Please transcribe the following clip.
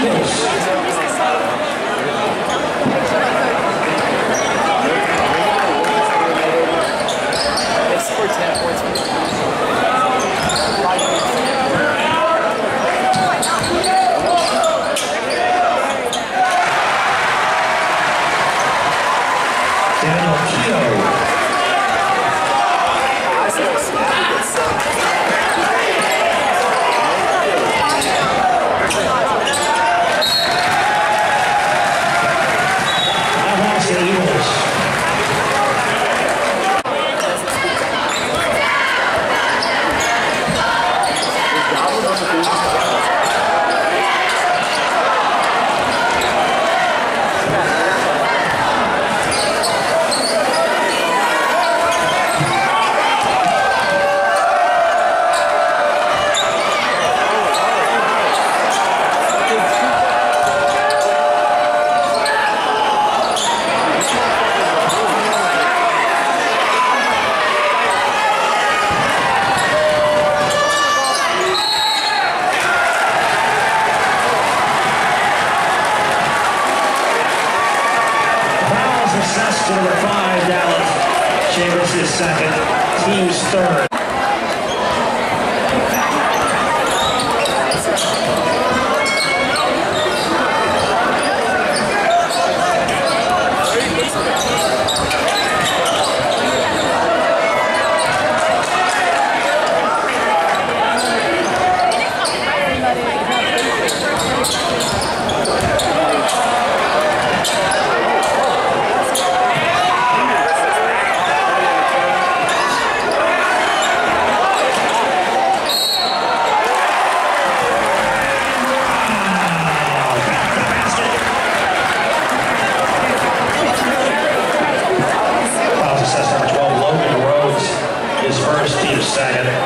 steals second.